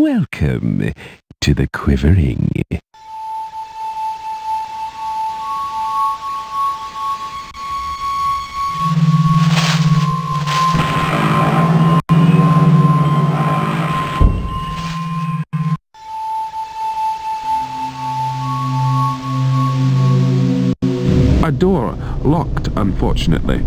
Welcome to the quivering. A door locked, unfortunately.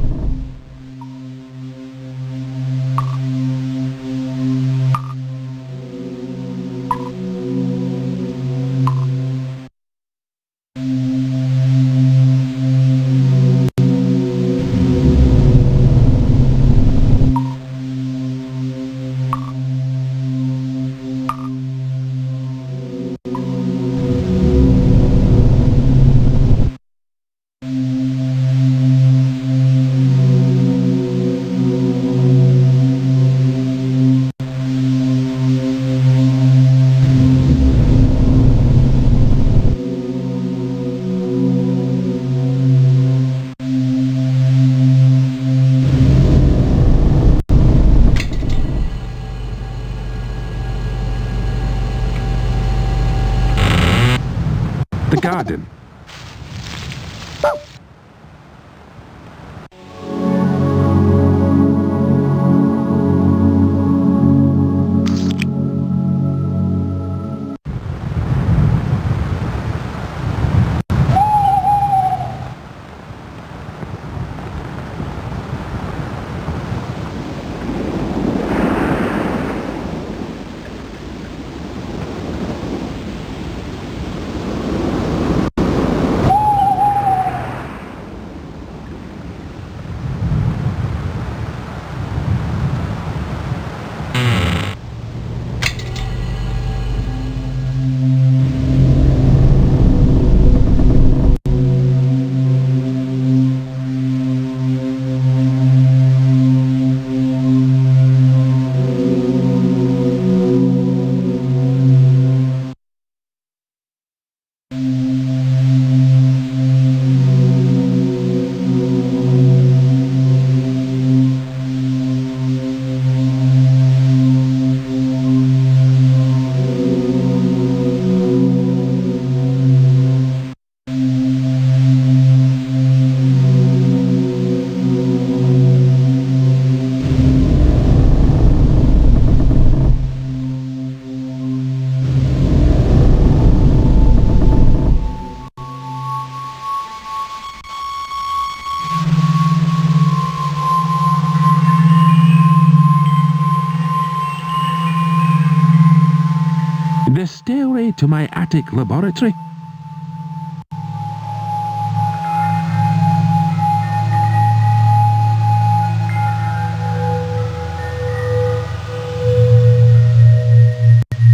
Attic laboratory.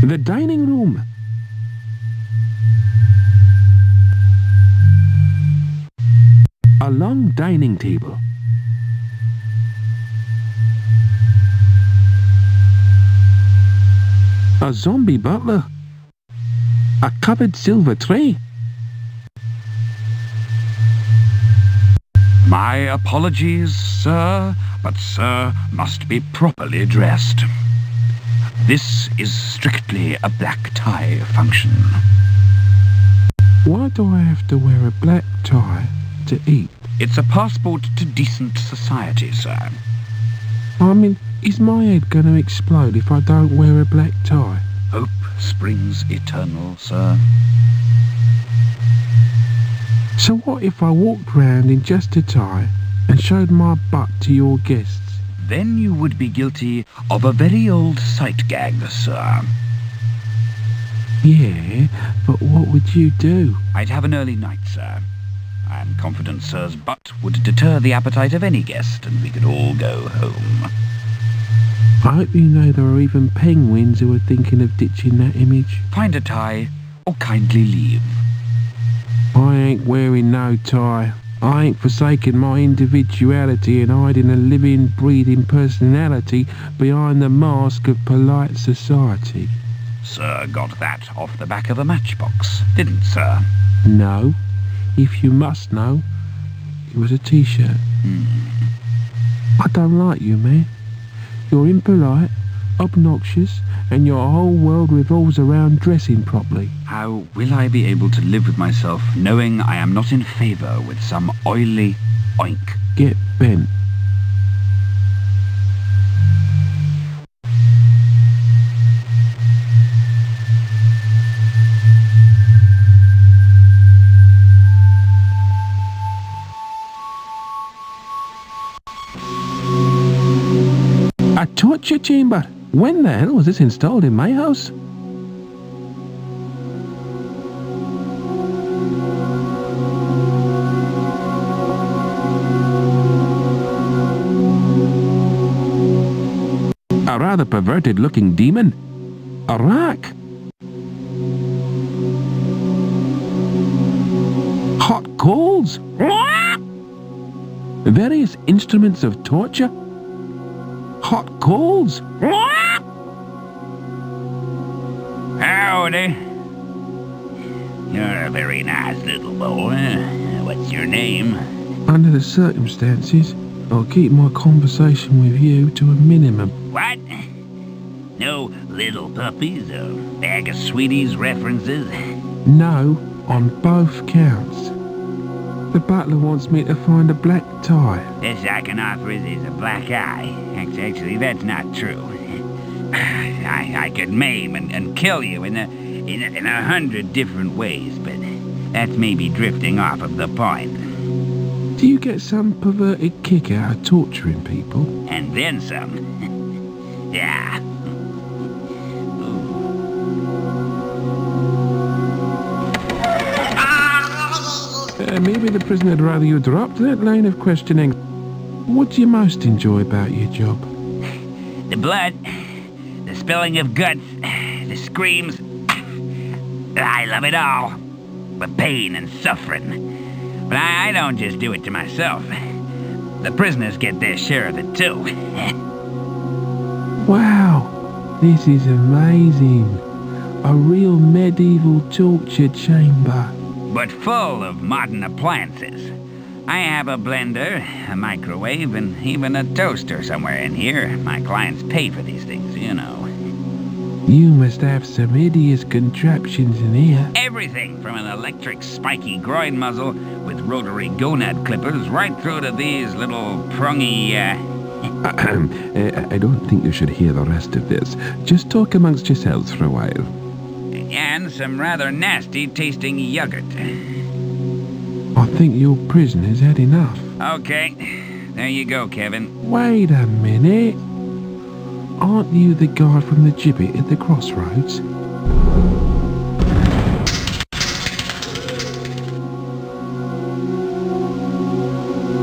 The dining room. A long dining table. A zombie butler. A covered silver tray. My apologies, sir, but sir must be properly dressed. This is strictly a black tie function. Why do I have to wear a black tie to eat? It's a passport to decent society, sir. I mean, is my head going to explode if I don't wear a black tie? Hope springs eternal, sir. So what if I walked round in just a tie and showed my butt to your guests? Then you would be guilty of a very old sight gag, sir. Yeah, but what would you do? I'd have an early night, sir. I am confident sir's butt would deter the appetite of any guest, and we could all go home. I hope you know there are even penguins who are thinking of ditching that image. Find a tie, or kindly leave. I ain't wearing no tie. I ain't forsaken my individuality and hiding a living, breathing personality behind the mask of polite society. Sir got that off the back of a matchbox, didn't sir? No. If you must know, it was a t-shirt. Hmm. I don't like you, man. You're impolite, obnoxious, and your whole world revolves around dressing properly. How will I be able to live with myself knowing I am not in favour with some oily oink? Get bent. A torture chamber? When the hell was this installed in my house? A rather perverted looking demon. A rack. Hot coals. Various instruments of torture. Hot coals. Howdy. You're a very nice little boy. What's your name? Under the circumstances, I'll keep my conversation with you to a minimum. What? No little puppies or bag of sweeties references? No, on both counts. The butler wants me to find a black tie. Best I can offer is, is a black eye. Actually, that's not true. I, I could maim and, and kill you in a, in, a, in a hundred different ways, but that's maybe drifting off of the point. Do you get some perverted kick out of torturing people? And then some. yeah. Uh, maybe the prisoner'd rather you dropped that line of questioning. What do you most enjoy about your job? The blood, the spilling of guts, the screams. I love it all. The pain and suffering. But I, I don't just do it to myself. The prisoners get their share of it too. Wow, this is amazing. A real medieval torture chamber. But full of modern appliances. I have a blender, a microwave, and even a toaster somewhere in here. My clients pay for these things, you know. You must have some hideous contraptions in here. Everything from an electric spiky groin muzzle with rotary gonad clippers right through to these little prongy, uh, Uh, I don't think you should hear the rest of this. Just talk amongst yourselves for a while. And some rather nasty tasting yogurt. I think your prisoner's had enough. Okay, there you go, Kevin. Wait a minute. Aren't you the guy from the gibbet at the crossroads?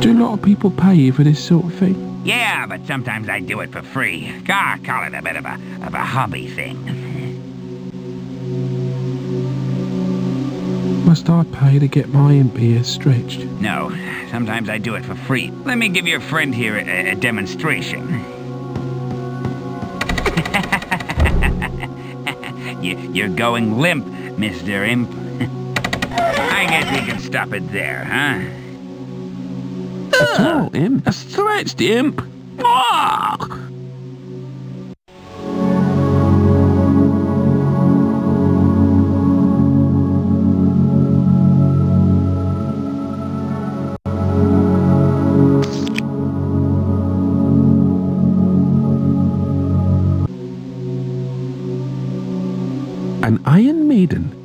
Do a lot of people pay you for this sort of thing? Yeah, but sometimes I do it for free. Ah, call it a bit of a, of a hobby thing. Must I pay to get my imp stretched? No, sometimes I do it for free. Let me give your friend here a, a demonstration. you, you're going limp, Mr. Imp. I guess we can stop it there, huh? A tall imp? A stretched imp? Ah! Maiden.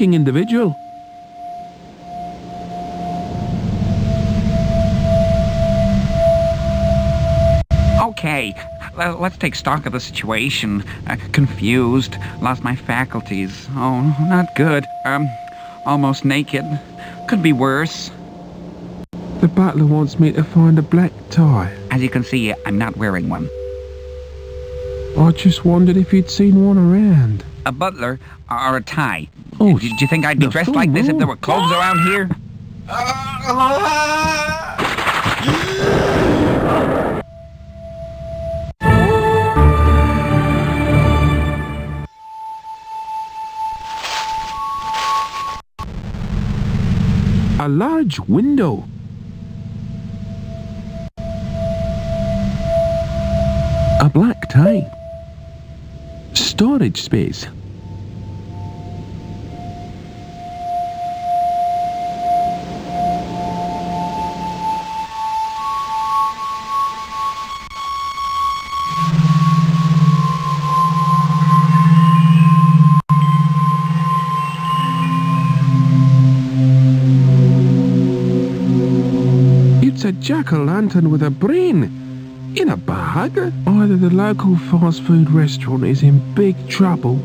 Sorry looking individual. Okay, le- let's take stock of the situation. Uh, confused, lost my faculties. Oh, not good. Um, almost naked. Could be worse. The butler wants me to find a black tie. As you can see, I'm not wearing one. I just wondered if you'd seen one around. A butler or a tie? Oh, do, do you think I'd be dressed like this if there were clothes around here? A large window. A black tie. Storage space. Jack-o'-lantern with a brain. In a bag? Either the local fast food restaurant is in big trouble,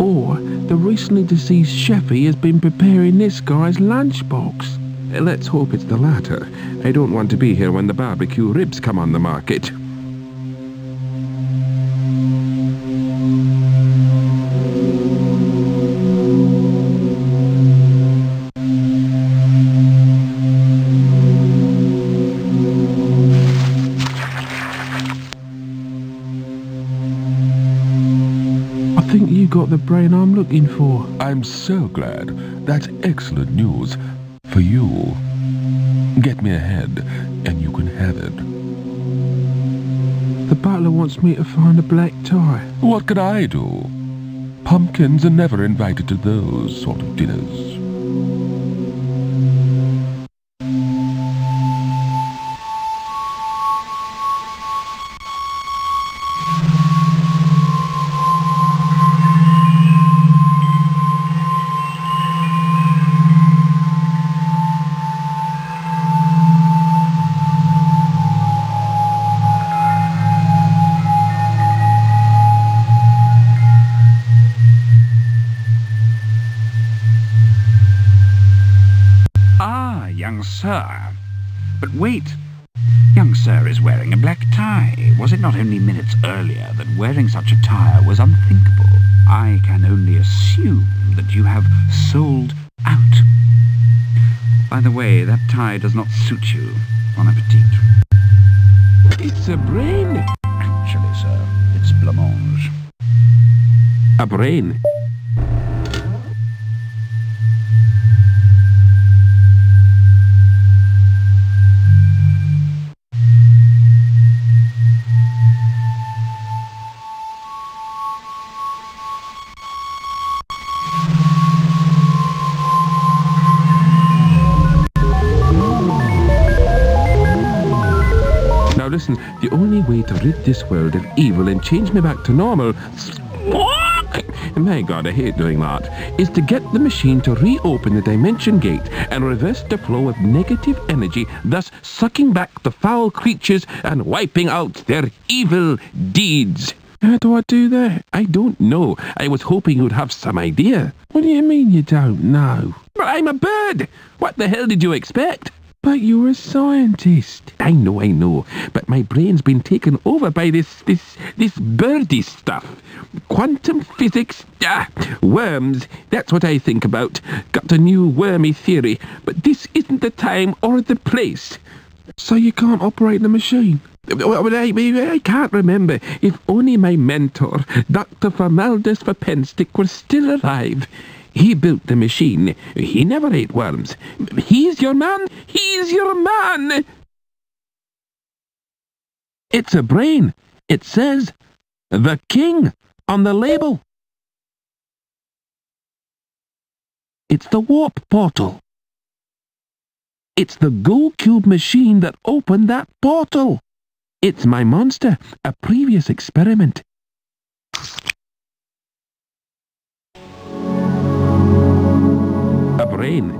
or the recently deceased chefy has been preparing this guy's lunchbox. Let's hope it's the latter. I don't want to be here when the barbecue ribs come on the market. I'm so glad. That's excellent news. For you. Get me ahead, and you can have it. The butler wants me to find a black tie. What can I do? Pumpkins are never invited to those sort of dinners. Wait. Young sir is wearing a black tie. Was it not only minutes earlier that wearing such attire was unthinkable? I can only assume that you have sold out. By the way, that tie does not suit you. Bon appetit. It's a brain. Actually, sir, it's blancmange. A brain. To rid this world of evil and change me back to normal my god, I hate doing that, is to get the machine to reopen the dimension gate and reverse the flow of negative energy, thus sucking back the foul creatures and wiping out their evil deeds. How do I do that? I don't know. I was hoping you'd have some idea. What do you mean you don't know? I'm a bird! What the hell did you expect? But you're a scientist. I know, I know. But my brain's been taken over by this, this, this birdie stuff. Quantum physics, ah, worms. That's what I think about. Got a new wormy theory. But this isn't the time or the place. So you can't operate the machine? Well, I, I can't remember. If only my mentor, Dr. Formaldus Verpenstick, was still alive. He built the machine. He never ate worms. He's your man. He's your man. It's a brain. It says, The King, on the label. It's the warp portal. It's the Go Cube machine that opened that portal. It's my monster, a previous experiment. Brain.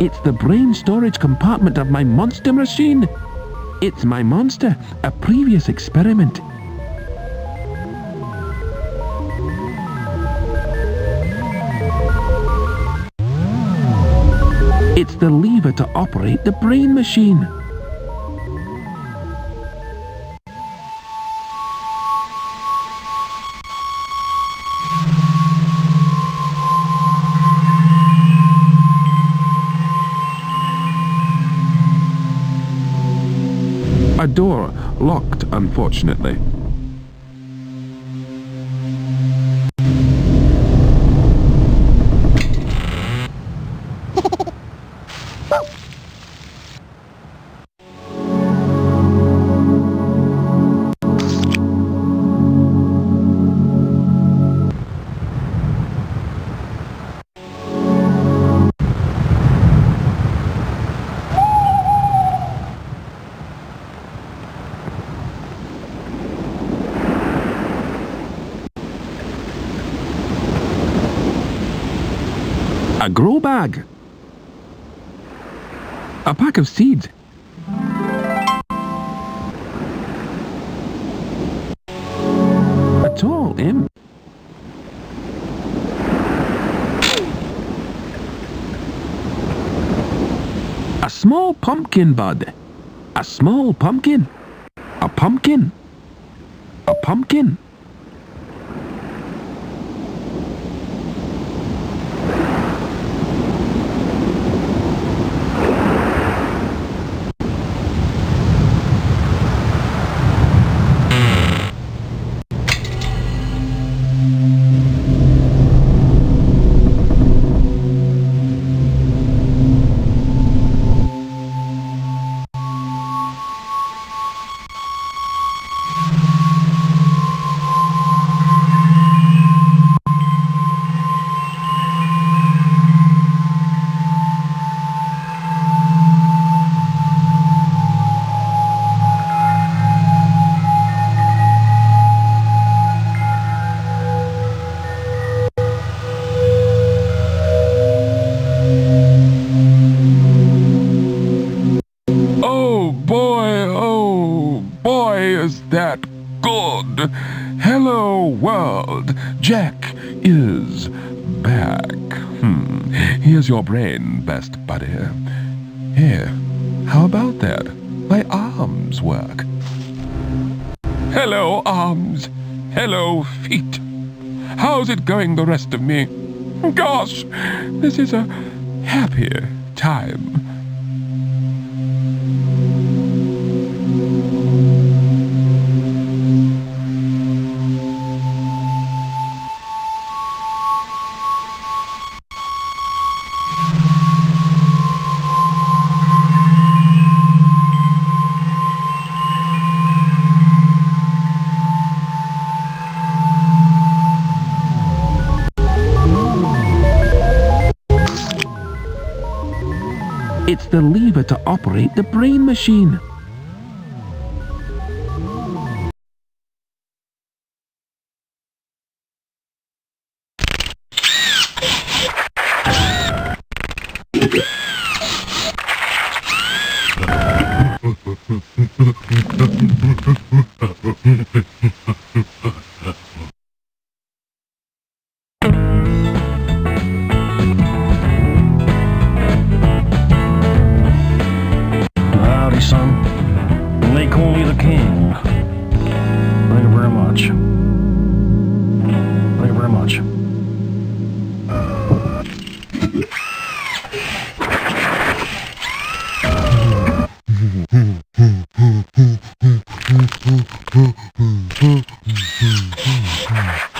It's the brain storage compartment of my monster machine. It's my monster, a previous experiment. It's the lever to operate the brain machine. A door locked, unfortunately. Of seeds. A tall imp. A small pumpkin bud. A small pumpkin. A pumpkin. A pumpkin. Going, the rest of me? Gosh, this is a happier time. Operate the brain machine. Son. They call me the king. Thank you very much. Thank you very much. all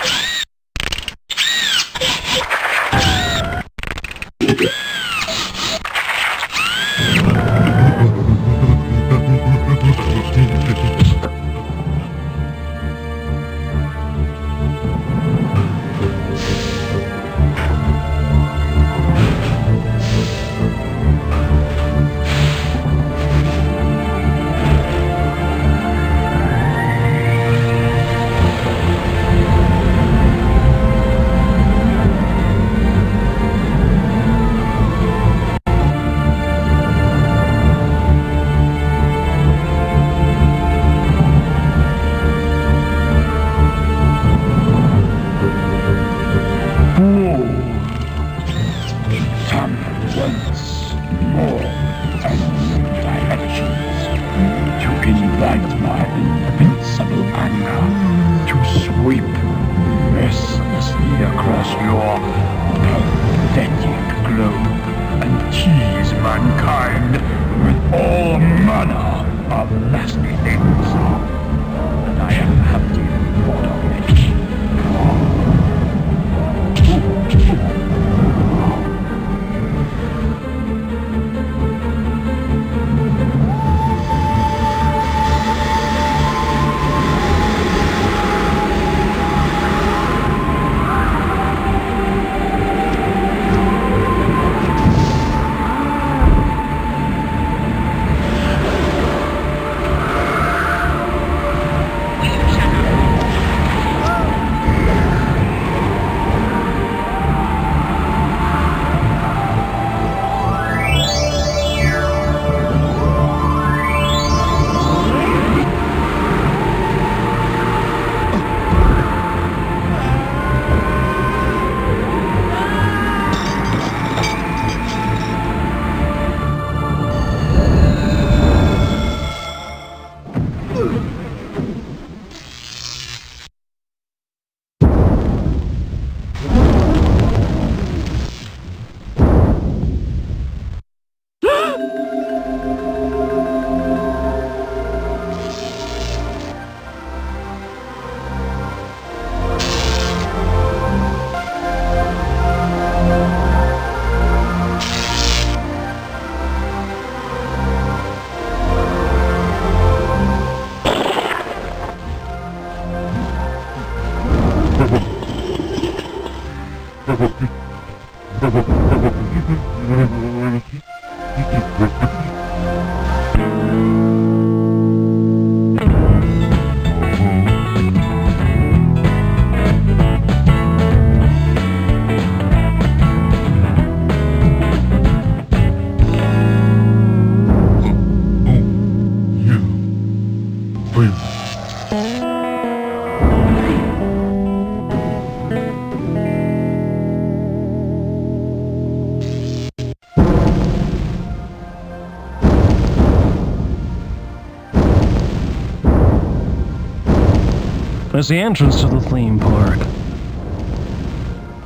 That's the entrance to the theme park.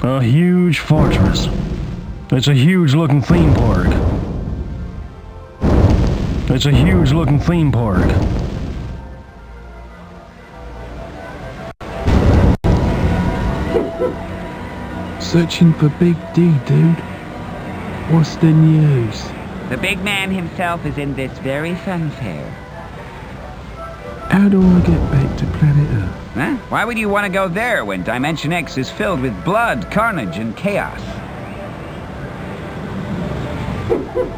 A huge fortress. It's a huge looking theme park. It's a huge looking theme park. Searching for Big D, dude. What's the news? The big man himself is in this very funfair. How do I get Why would you want to go there when Dimension X is filled with blood, carnage, and chaos?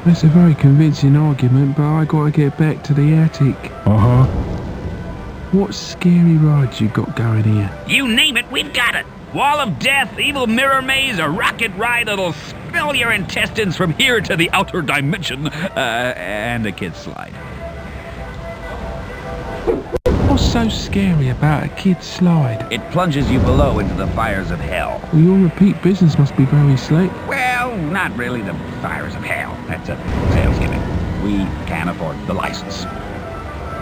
That's a very convincing argument, but I gotta get back to the attic. Uh huh. What scary rides you got going here? You name it, we've got it. Wall of Death, Evil Mirror Maze, a rocket ride that'll spill your intestines from here to the outer dimension, uh, and a kid's slide. So scary about a kid's slide? It plunges you below into the fires of hell. Well, your repeat business must be very slick. Well, not really the fires of hell. That's a sales gimmick. We can't afford the license.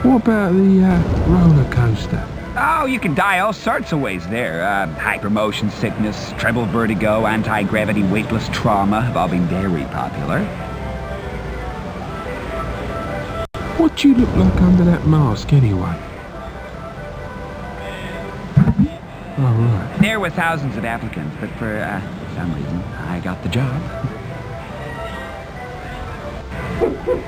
What about the uh, roller coaster? Oh, you can die all sorts of ways there. Uh, hypermotion sickness, treble vertigo, anti-gravity weightless trauma have all been very popular. What do you look like under that mask, anyway? Oh. There were thousands of applicants, but for uh, some reason, I got the job.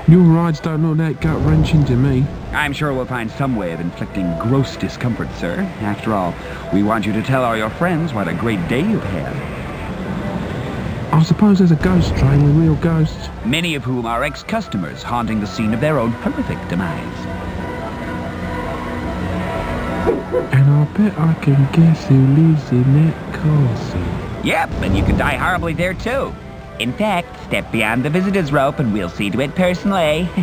Your rides don't look that gut-wrenching to me. I'm sure we'll find some way of inflicting gross discomfort, sir. After all, we want you to tell all your friends what a great day you've had. I suppose there's a ghost train with real ghosts. Many of whom are ex-customers haunting the scene of their own horrific demise. And I'll bet I can guess who lives in that castle. Yep, and you could die horribly there too. In fact, step beyond the visitor's rope and we'll see to it personally.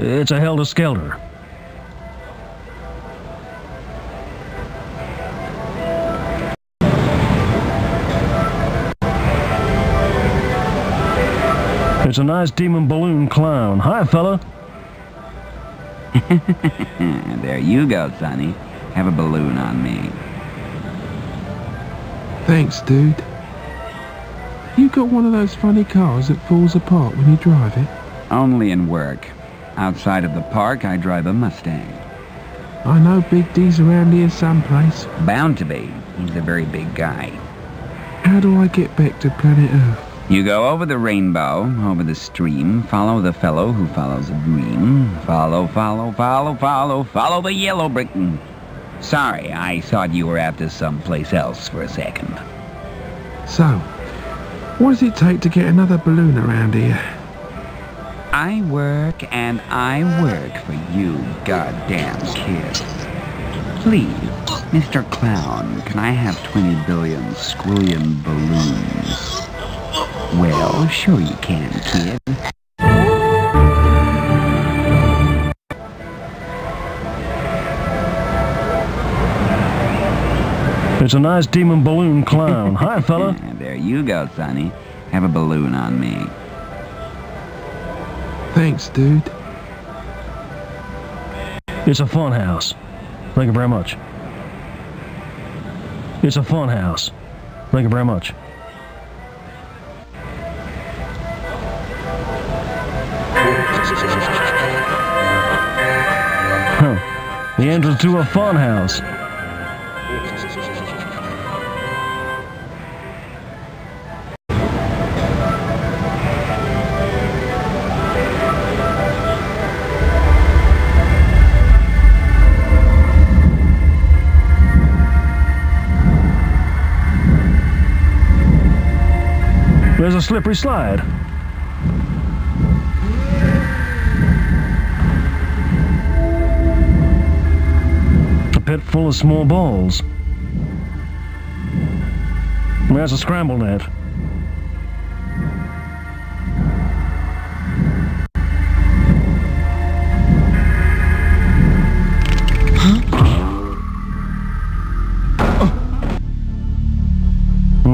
It's a helter It's a nice demon balloon clown. Hi, fella. there you go, Sonny. Have a balloon on me. Thanks, dude. You got one of those funny cars that falls apart when you drive it? Only in work. Outside of the park, I drive a Mustang. I know Big D's around here someplace. Bound to be. He's a very big guy. How do I get back to planet Earth? You go over the rainbow, over the stream, follow the fellow who follows a dream. Follow, follow, follow, follow, follow the yellow brick. Sorry, I thought you were after someplace else for a second. So, what does it take to get another balloon around here? I work and I work for you, goddamn kid. Please, Mr. Clown, can I have 20 billion squillion balloons? Well, sure you can, kid. It's a nice demon balloon clown. Hi, fella. there you go, Sonny. Have a balloon on me. Thanks, dude. It's a fun house. Thank you very much. It's a fun house. Thank you very much. Entrance to a funhouse. There's a slippery slide. Full of small balls. There's a scramble net.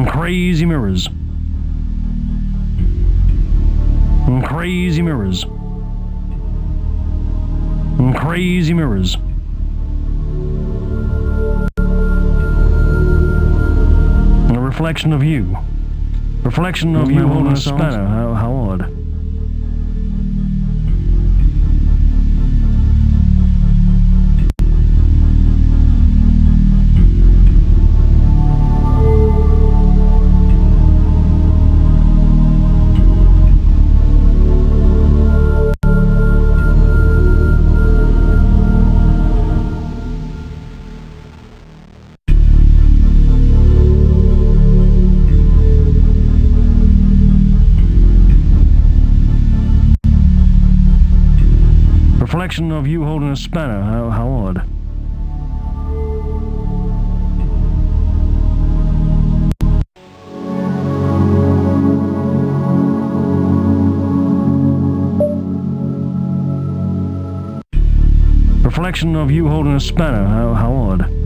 Crazy mirrors. Crazy mirrors. Crazy mirrors. Reflection of you. Reflection of you holding a spanner. How, how odd. Reflection of you holding a spanner. How, how odd. Reflection of you holding a spanner. How, how odd.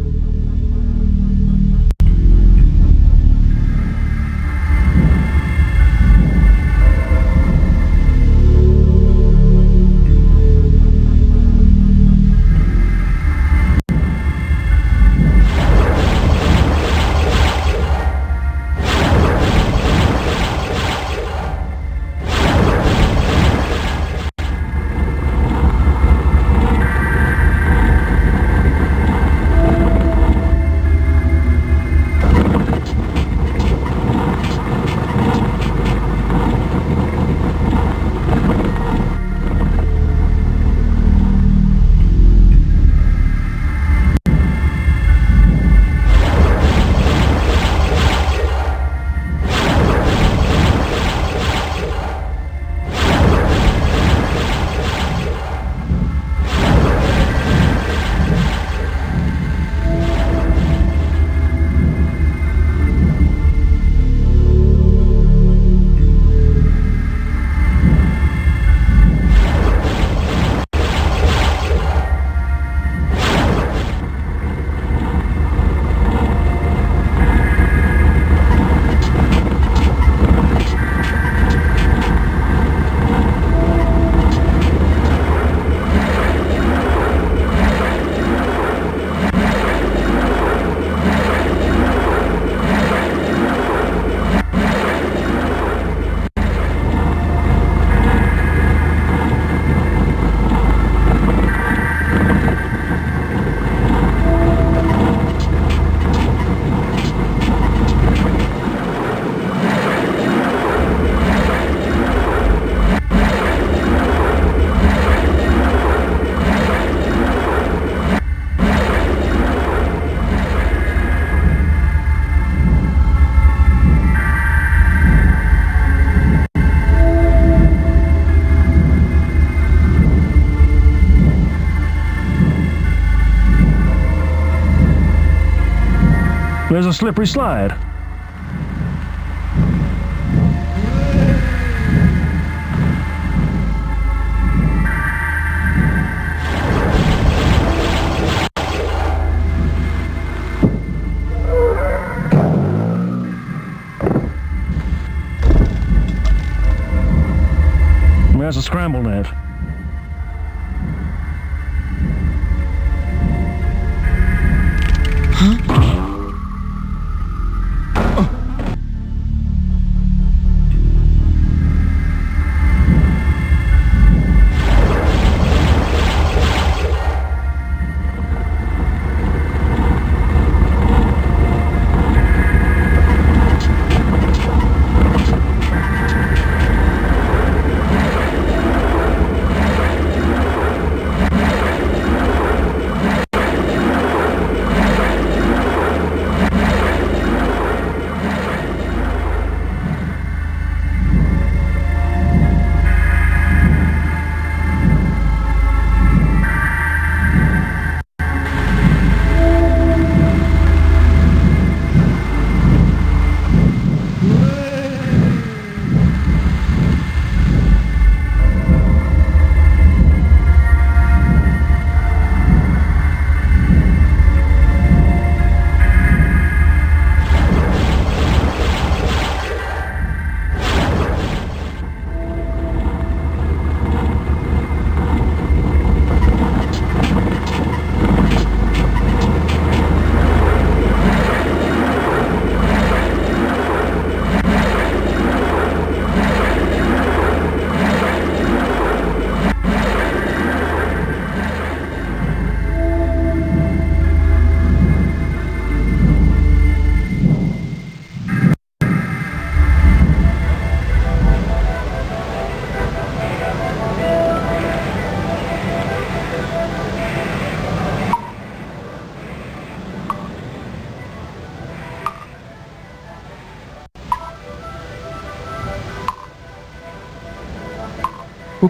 There's a slippery slide. There's a scramble net.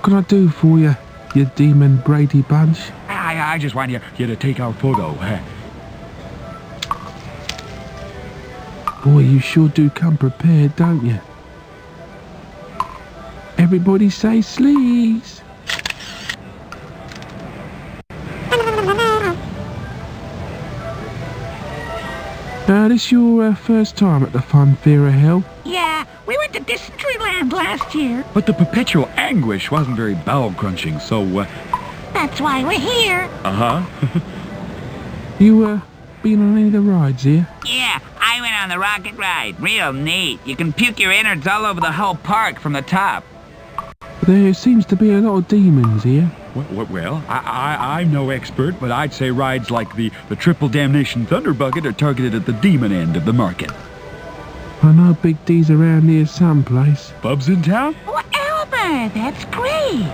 Can I do for you, you demon Brady Bunch? I, I just want you, you to take our photo. eh? Boy, you sure do come prepared, don't you? Everybody say sleaze. Uh, this your uh, first time at the Fun Fear of Hell? Yeah, we went to Dysenteryland last year. But the perpetual anguish wasn't very bowel crunching, so, uh, That's why we're here. uh-huh. You, uh, been on any of the rides here? Yeah, I went on the rocket ride. Real neat. You can puke your innards all over the whole park from the top. There seems to be a lot of demons here. Well, well I, I, I'm no expert, but I'd say rides like the, the Triple Damnation Thunder Bucket are targeted at the demon end of the market. I know Big D's around here someplace. Bub's in town? Well, Albert, that's great.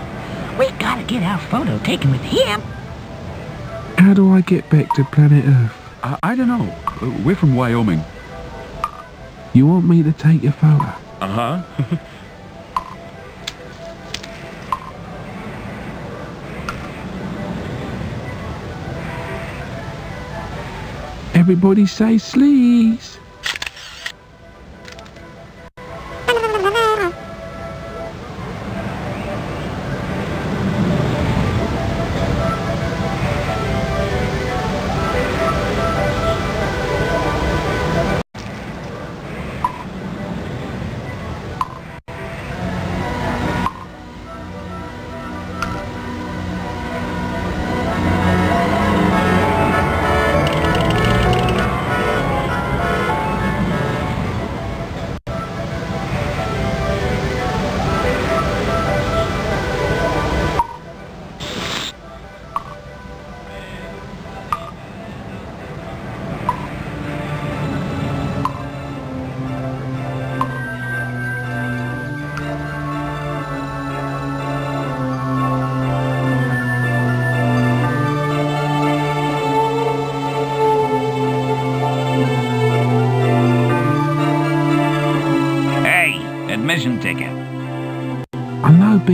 We gotta get our photo taken with him. How do I get back to planet Earth? I, I don't know. Uh, We're from Wyoming. You want me to take your photo? Uh-huh. Everybody say sleaze.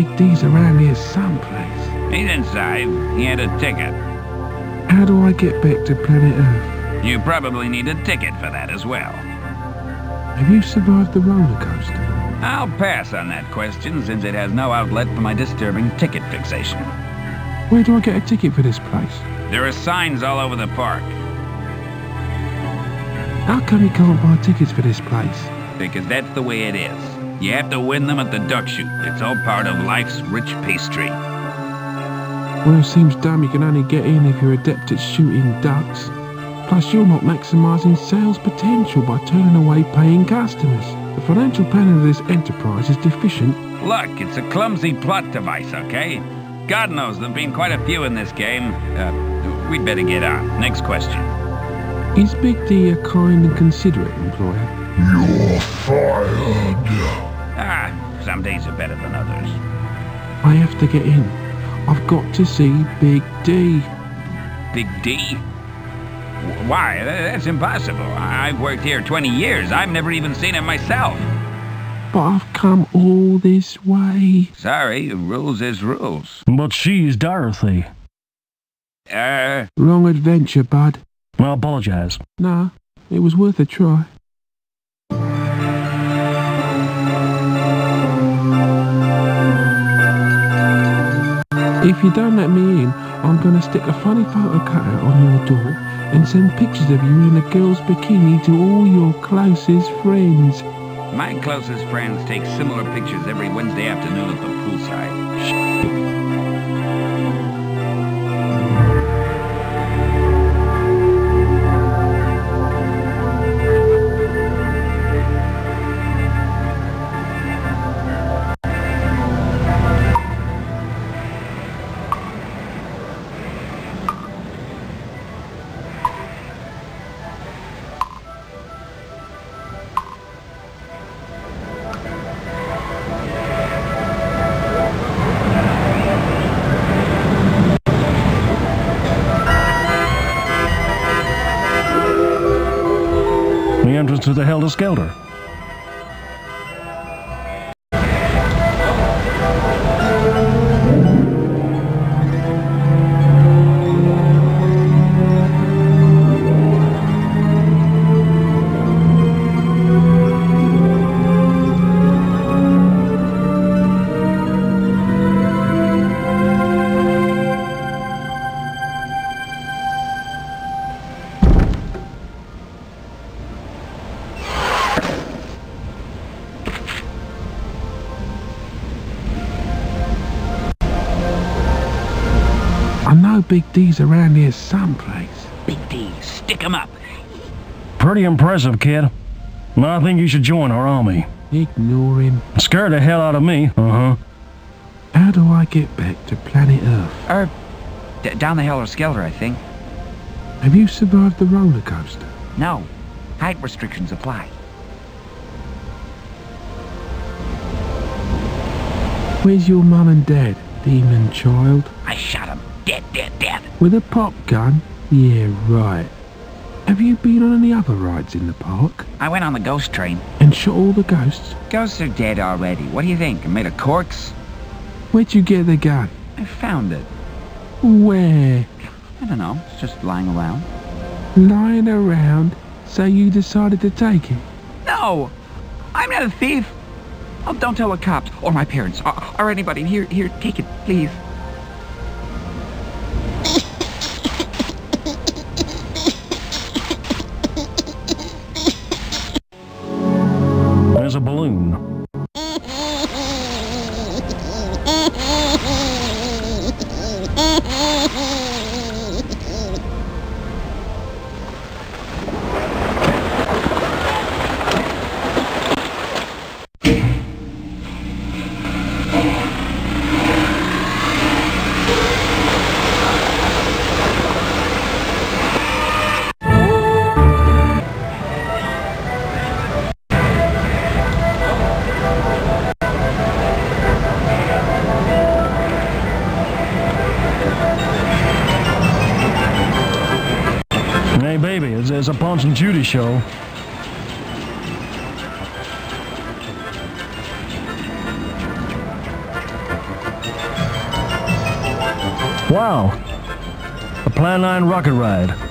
I know Big D's around here someplace. He's inside. He had a ticket. How do I get back to planet Earth? You probably need a ticket for that as well. Have you survived the roller coaster? I'll pass on that question since it has no outlet for my disturbing ticket fixation. Where do I get a ticket for this place? There are signs all over the park, How come you can't buy tickets for this place? because that's the way it is. You have to win them at the duck shoot. It's all part of life's rich pastry. Well, it seems dumb you can only get in if you're adept at shooting ducks. Plus, you're not maximising sales potential by turning away paying customers. The financial planning of this enterprise is deficient. Look, it's a clumsy plot device, okay? God knows there've been quite a few in this game. Uh, we'd better get on. Next question. Is Big D a kind and considerate employer? You're fired. Some days are better than others. I have to get in. I've got to see Big D. Big D? Why? That's impossible. I- I've worked here 20 years. I've never even seen him myself. But I've come all this way. Sorry, rules is rules. But she's Dorothy. Uh, Wrong adventure, bud. I apologize. Nah, it was worth a try. If you don't let me in, I'm gonna stick a funny photo cutout on your door and send pictures of you in a girl's bikini to all your closest friends. my closest friends take similar pictures every Wednesday afternoon at the poolside. To the Helter D's around here someplace. Big D, stick 'em up. Pretty impressive, kid. I think you should join our army. Ignore him. Scared the hell out of me. Uh-huh. How do I get back to planet Earth? Er, d- down the Helter Skelter, I think. Have you survived the roller coaster? No, height restrictions apply. Where's your mum and dad, demon child? I shot him. With a pop gun? Yeah, right. Have you been on any other rides in the park? I went on the ghost train. And shot all the ghosts? Ghosts are dead already. What do you think? I'm made of corks? Where'd you get the gun? I found it. Where? I don't know. It's just lying around. Lying around, so you decided to take it? No! I'm not a thief! Oh, don't tell the cops, or my parents, or, or anybody. Here, here, take it, please. It's and Judy show. Wow. A Plan 9 rocket ride.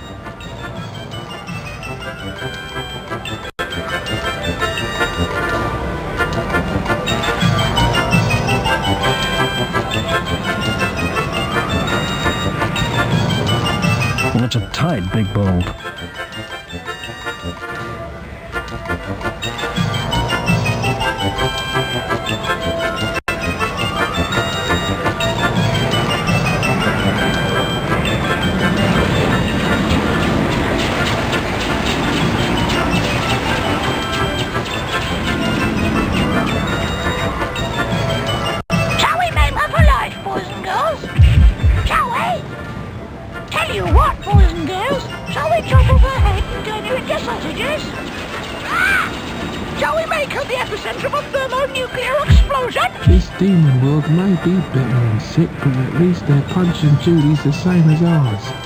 But at least their punch and Judy's the same as ours.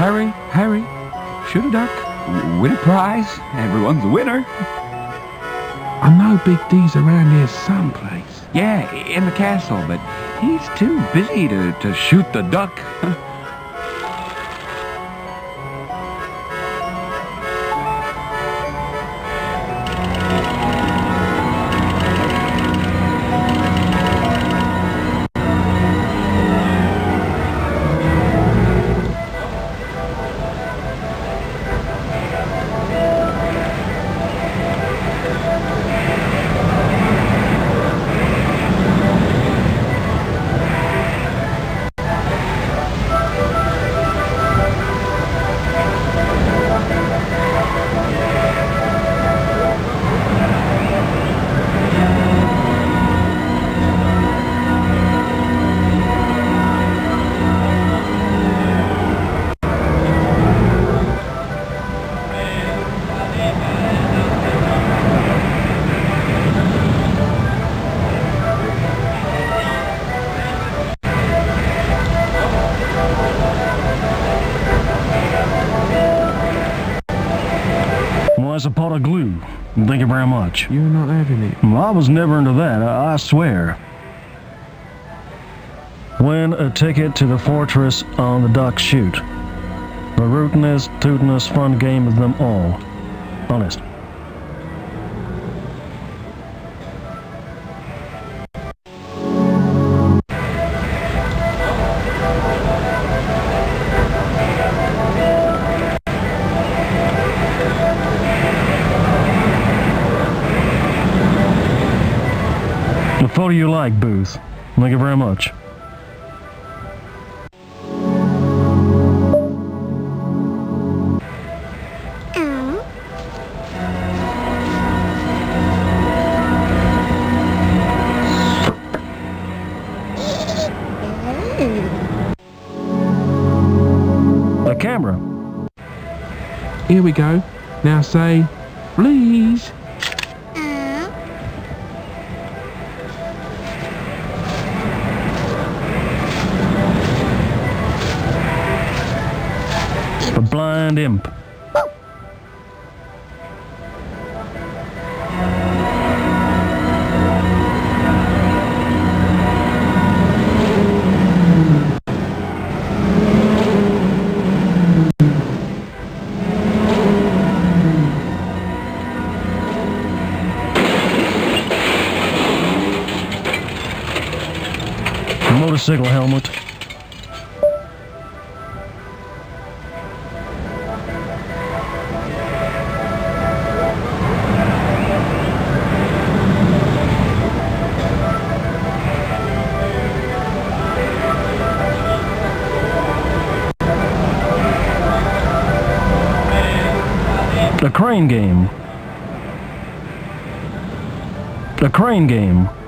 Hurry, hurry. Shoot a duck. Win a prize. Everyone's a winner. I know Big D's around here someplace. Yeah, in the castle, but he's too busy to, to shoot the duck. very much. You're not having it. I was never into that, I, I swear. Win a ticket to the fortress on the duck shoot. The rootinest, tootinest fun game of them all. Honest. Like, Booth. Thank you very much. Here we go. Now say, please. Crane game. The crane game.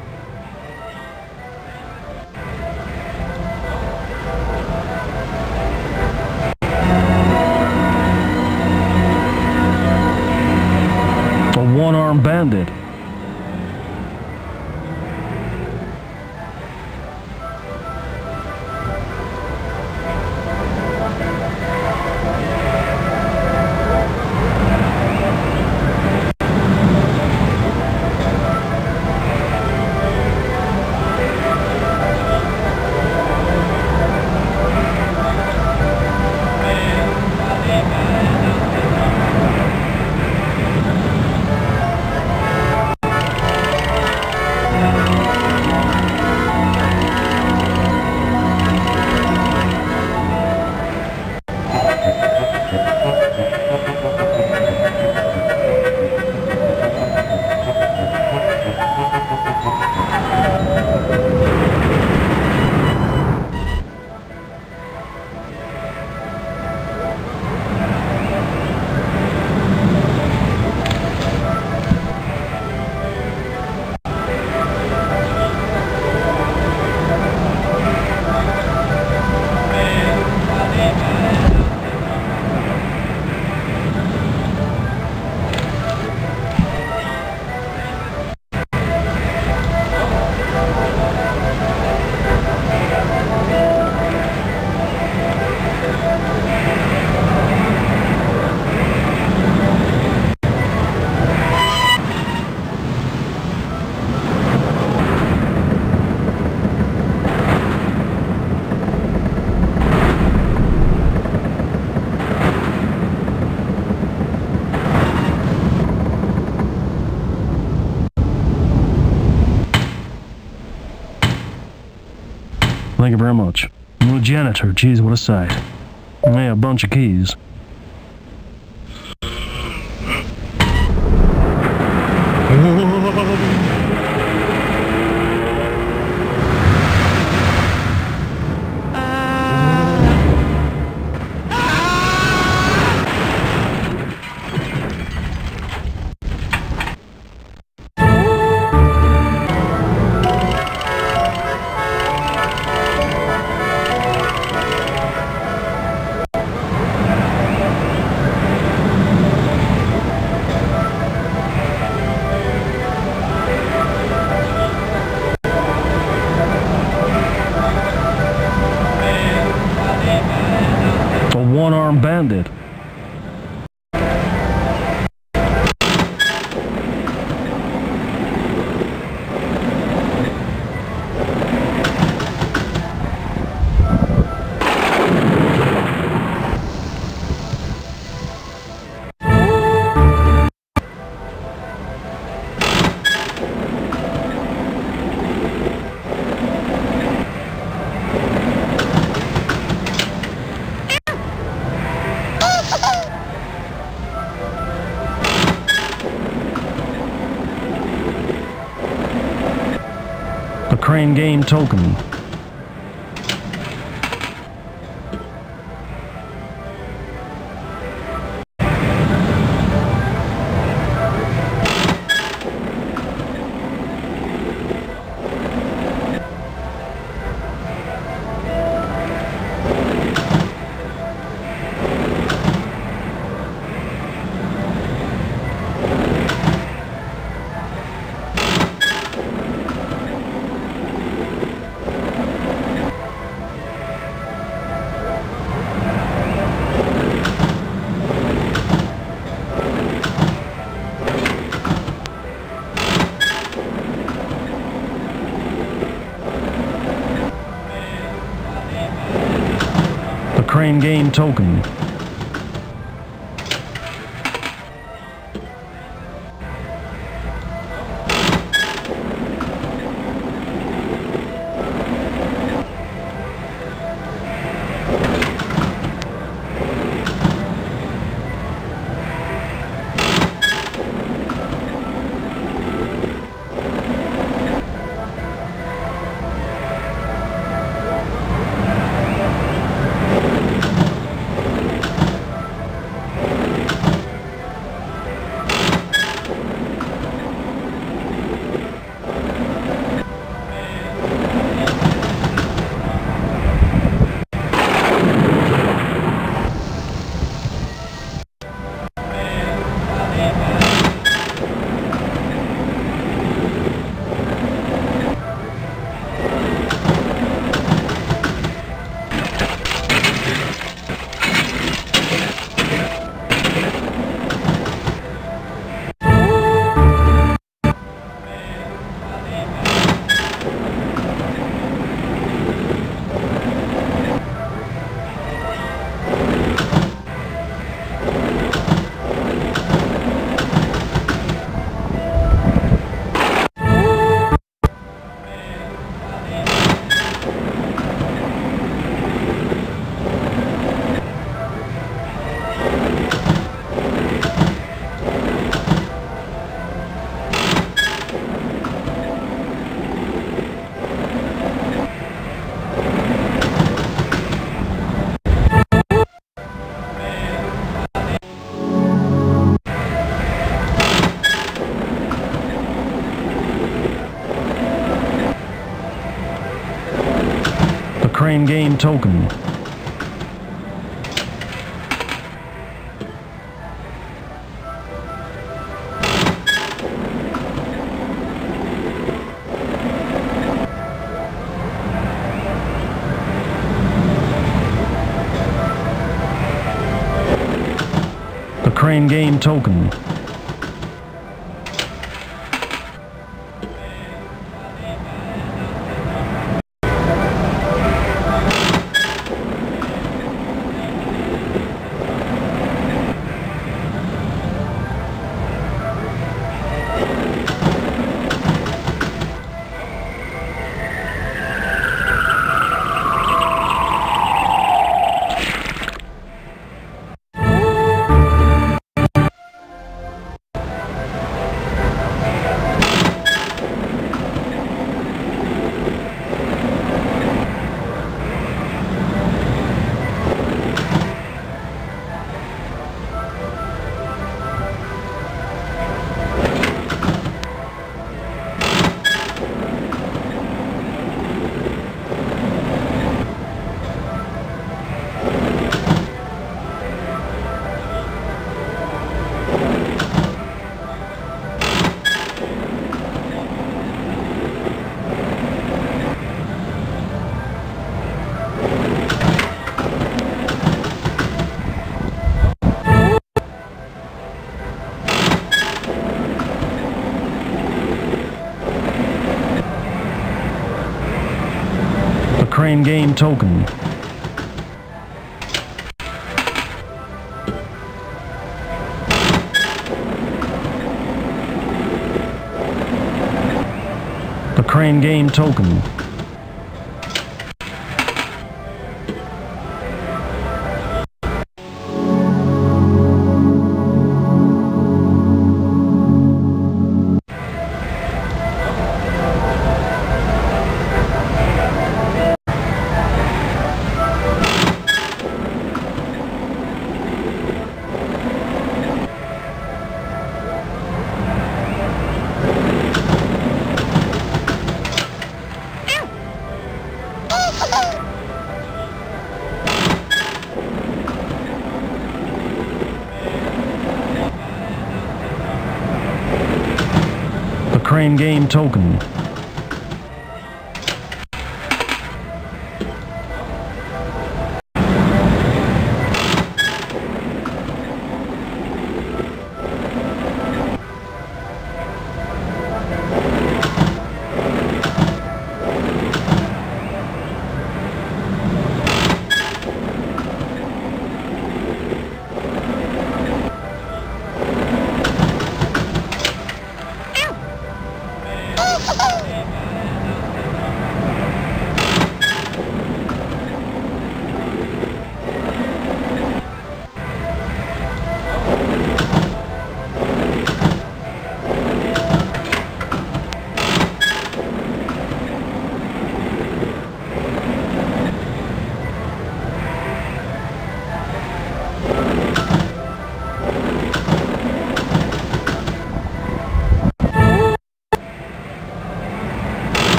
Thank you very much. I'm a janitor. Geez, what a sight. Yeah, a bunch of keys. One-armed bandit. Crane game token. A crane game token. Crane game token. The crane game token. Crane game token. The crane game token. Token.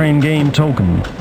Crane game token.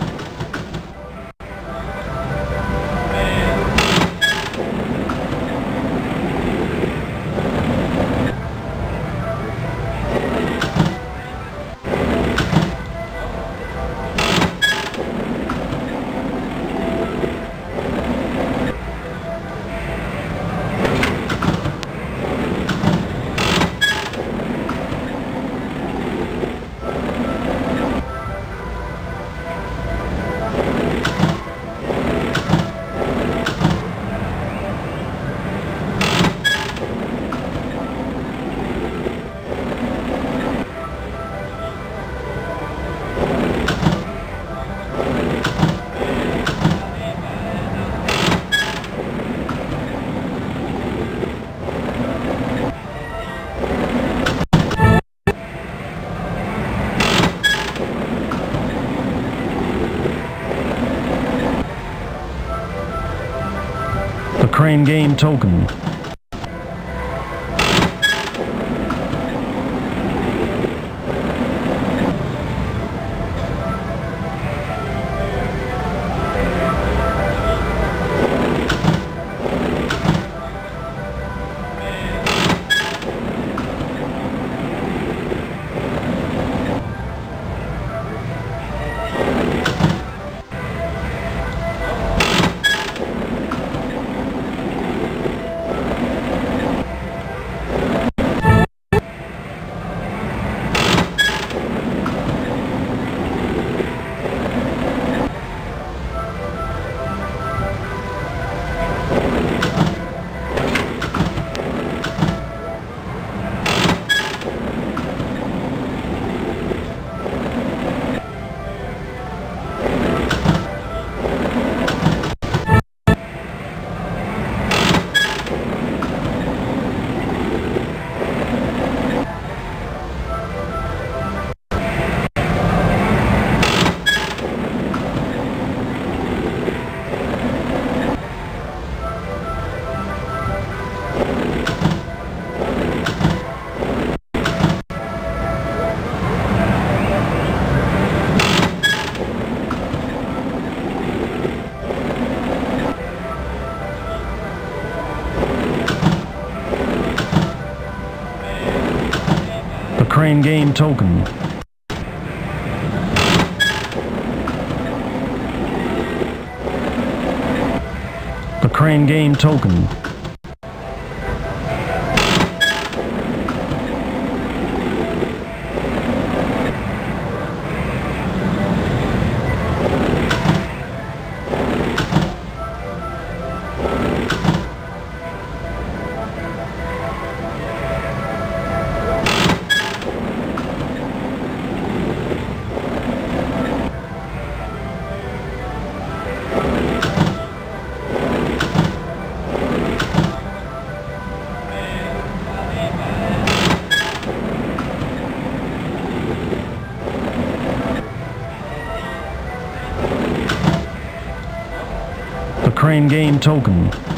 Game token. The crane game token. The crane game token. Crane game token.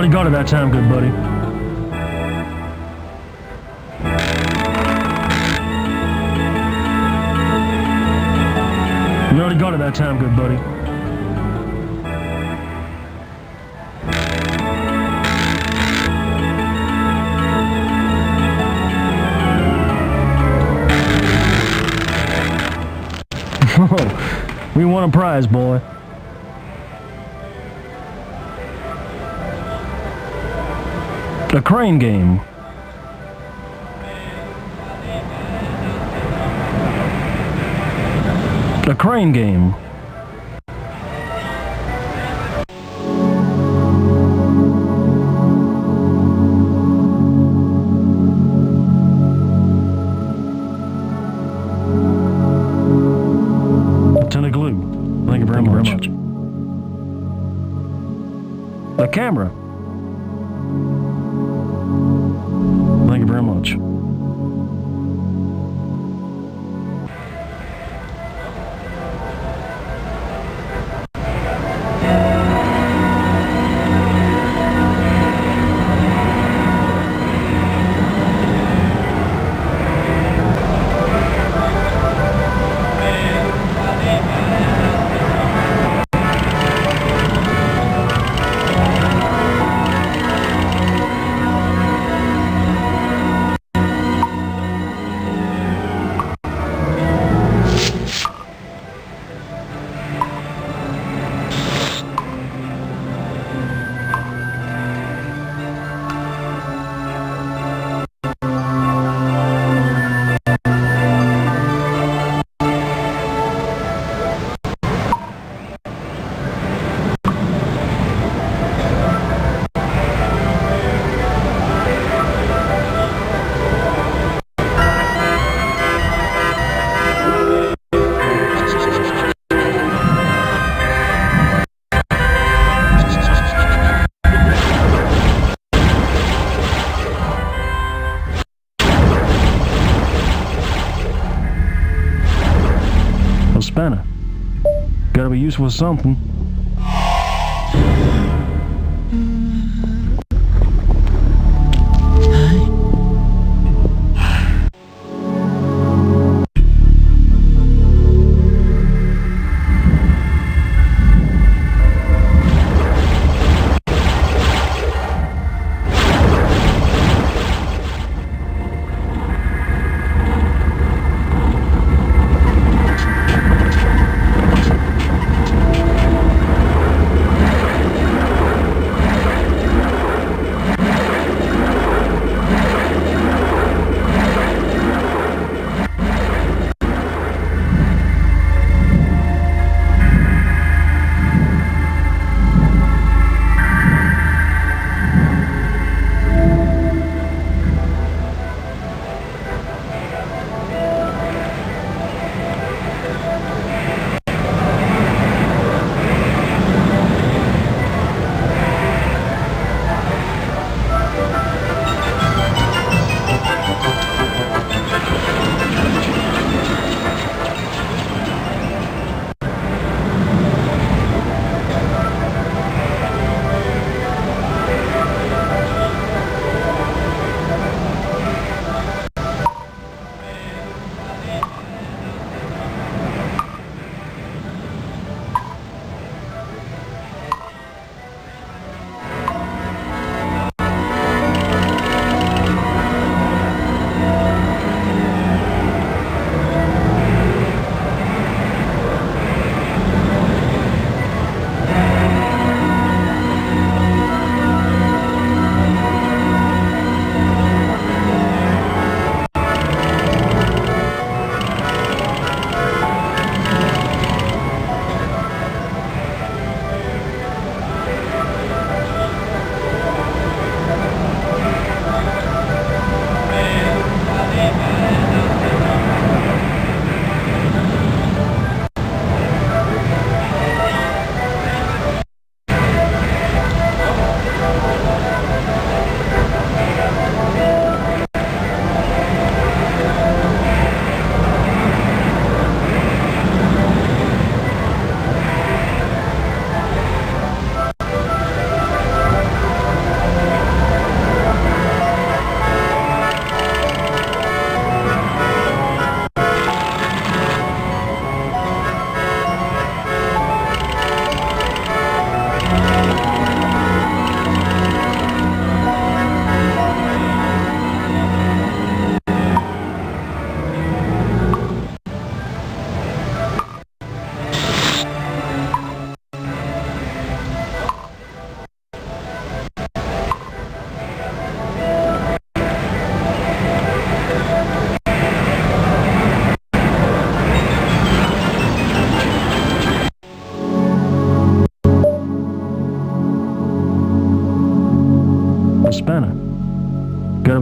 Nearly got it that time, good buddy. Nearly got it that time, good buddy. we won a prize, boy. The crane game. The crane game. Lieutenant Glue, thank you very much. The camera. Useful something.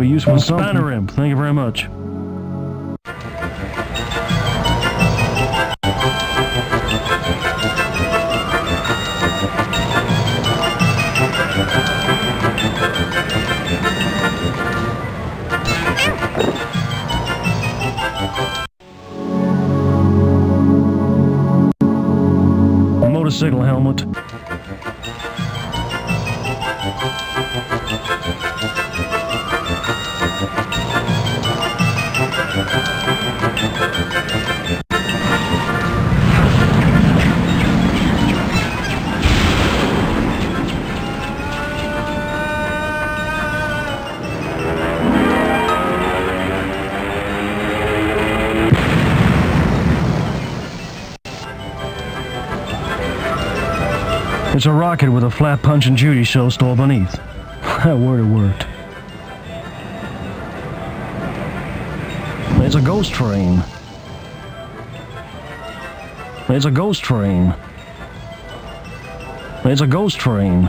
Useful for. Spanner imp. Thank you very much. It's a rocket with a flat punch and Judy show stored beneath. That word worked. It's a ghost train. It's a ghost train. It's a ghost train.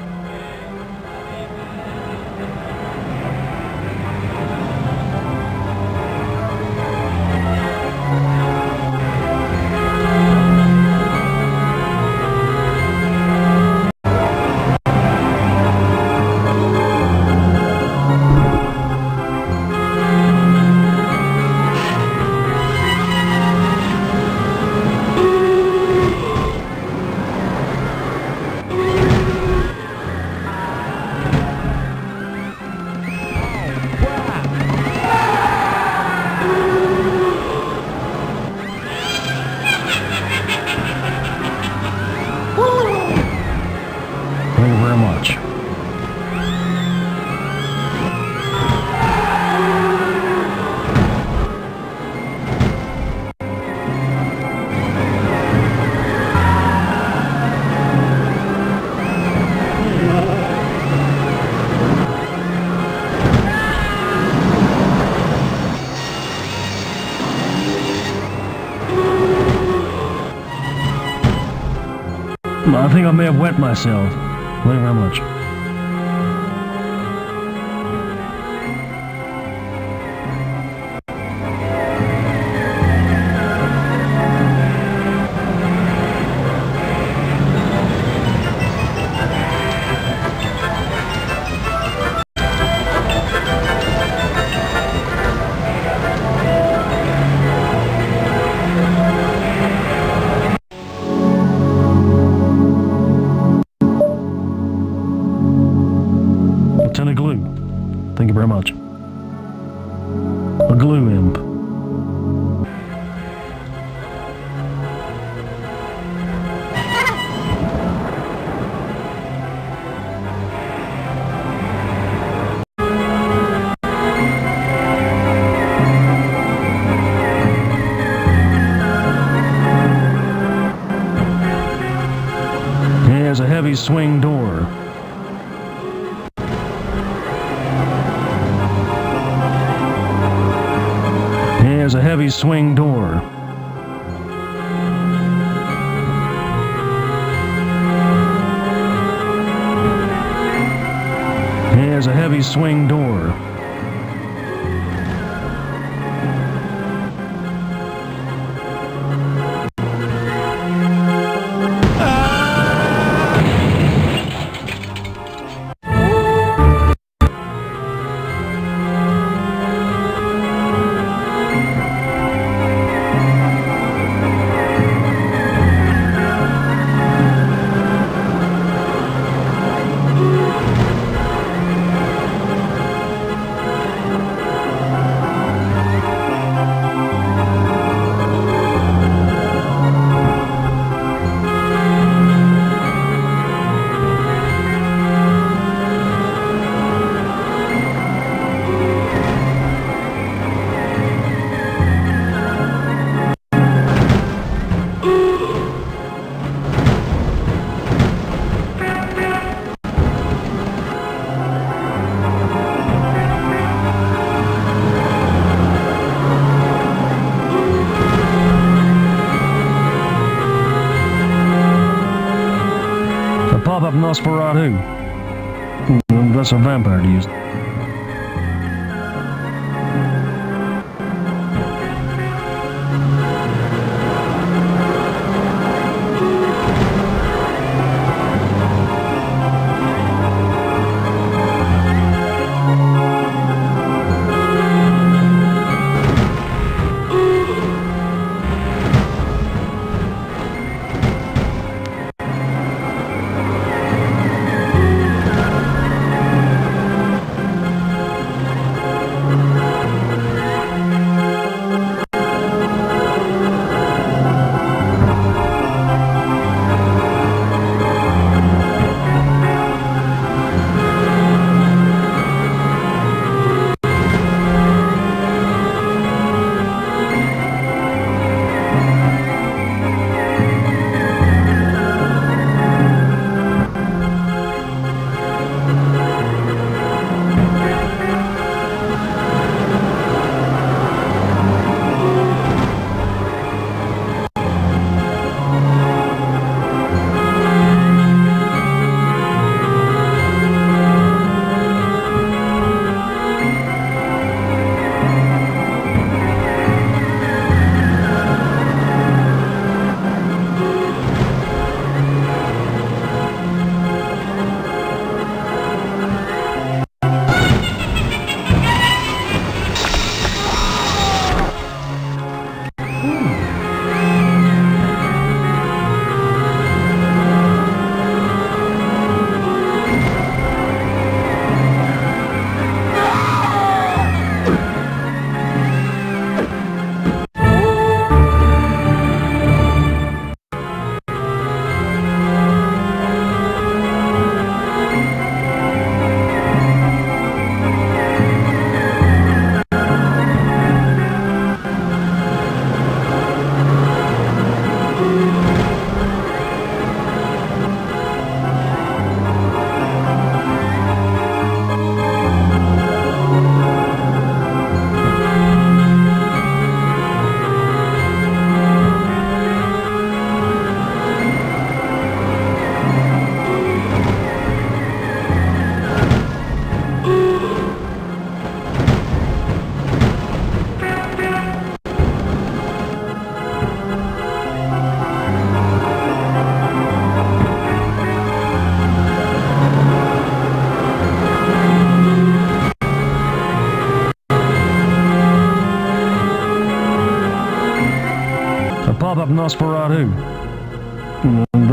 Think I may have wet myself. A heavy swing door. Here's a heavy swing door. Here's a heavy swing door. A vampire to use.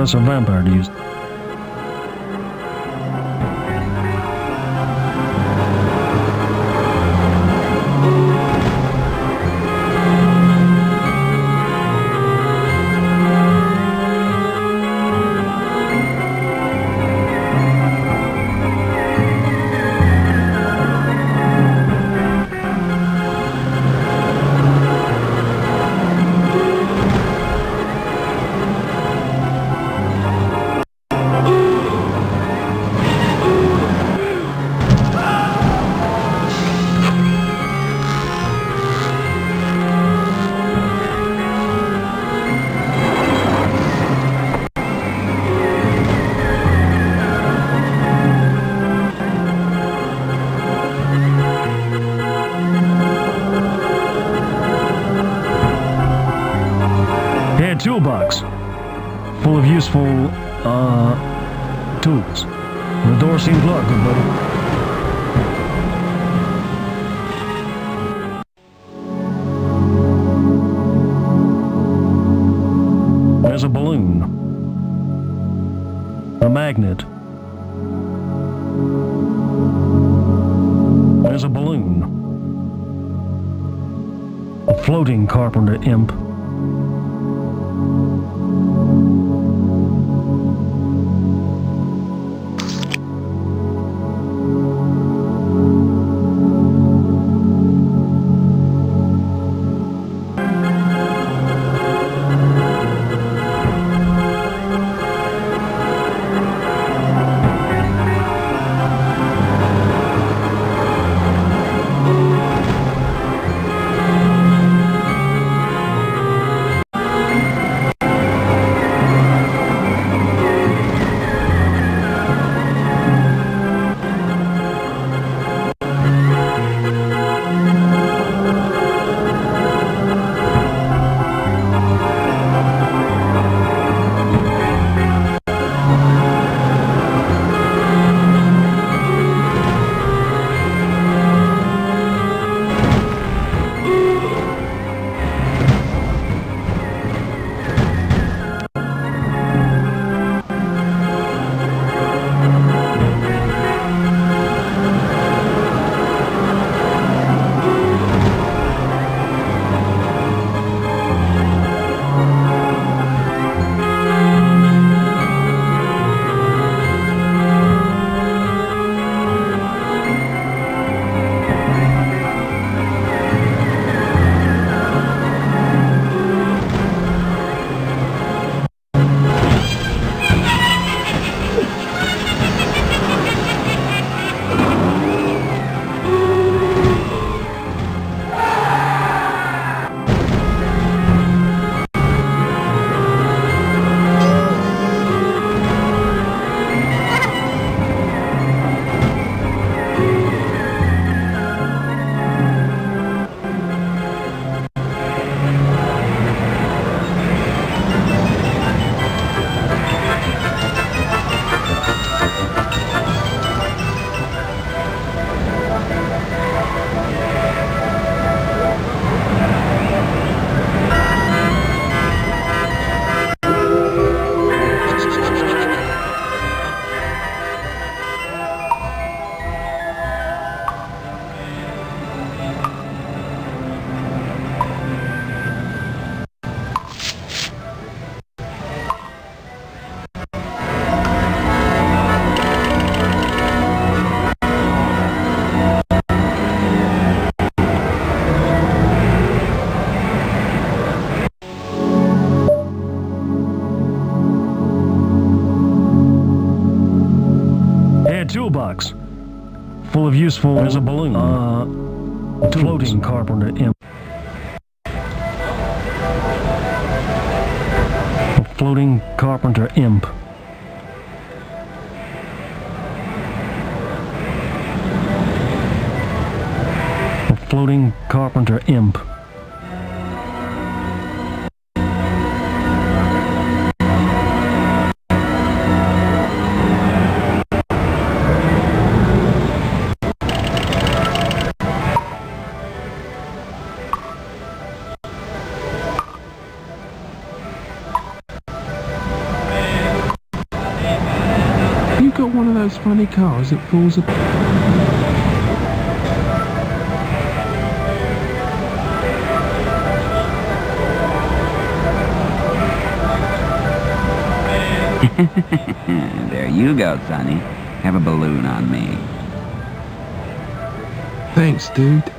as a vampire used. imp. toolbox. Full of useful... as a balloon. Uh, floating carpenter... got one of those funny cars that falls apart? there you go, Sonny. Have a balloon on me. Thanks, dude.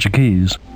Yeah,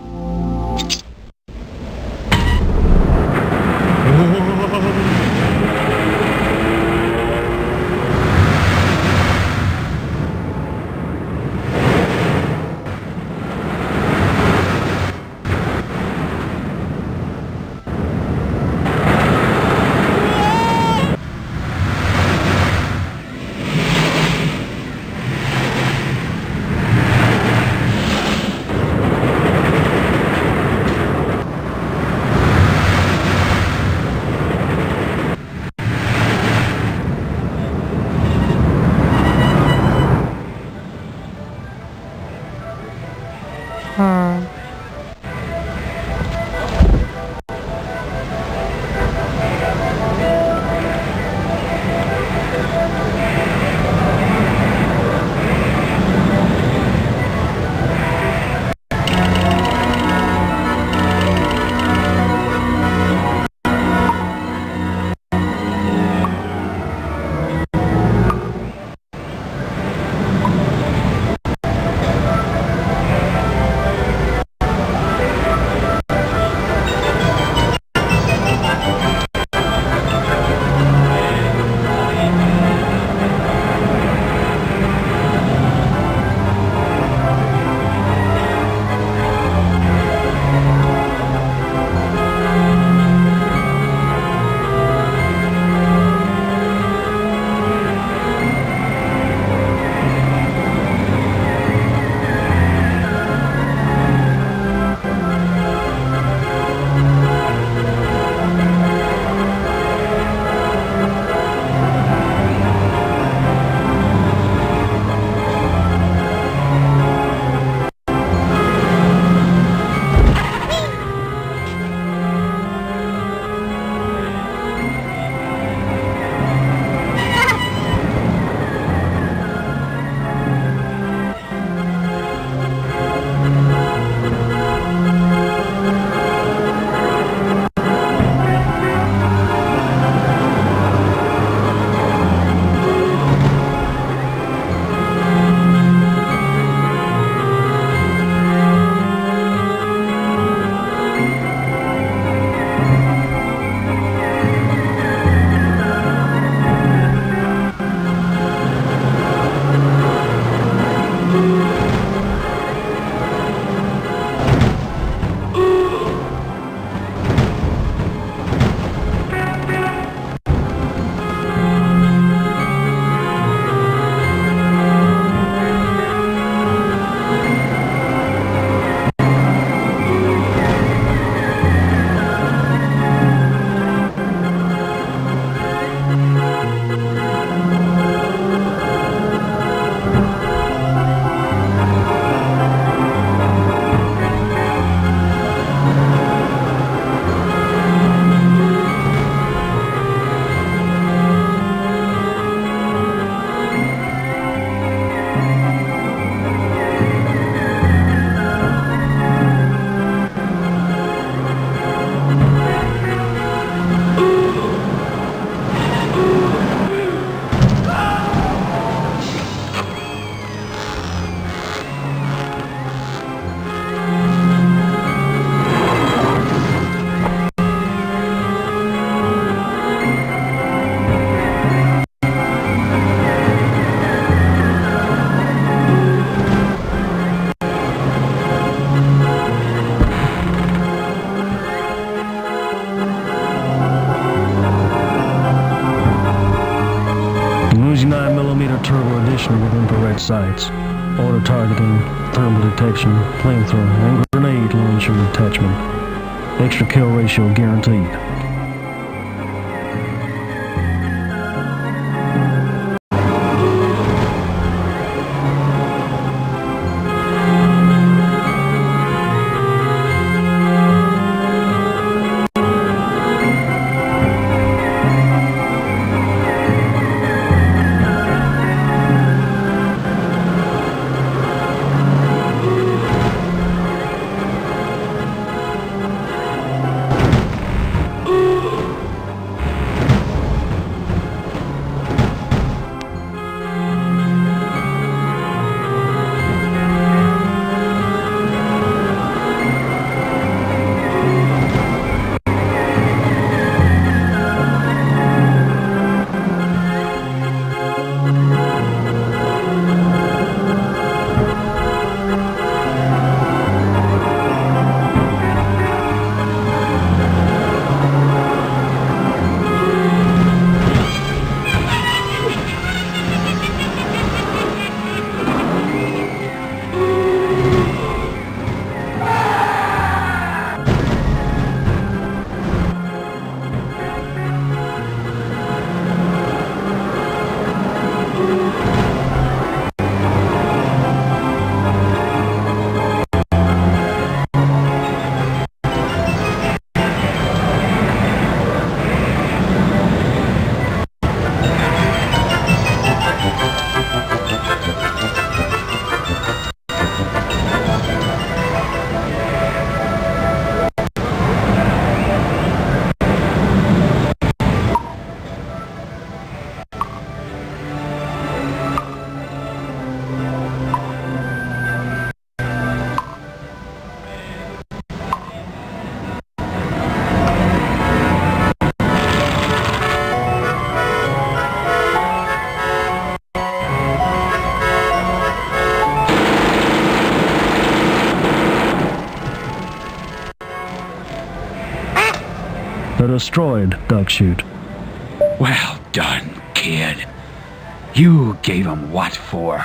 with infrared sights, auto targeting, thermal detection, flamethrower, and grenade launcher attachment. Extra kill ratio guaranteed. Destroyed duck shoot. Well done, kid. You gave 'em what for?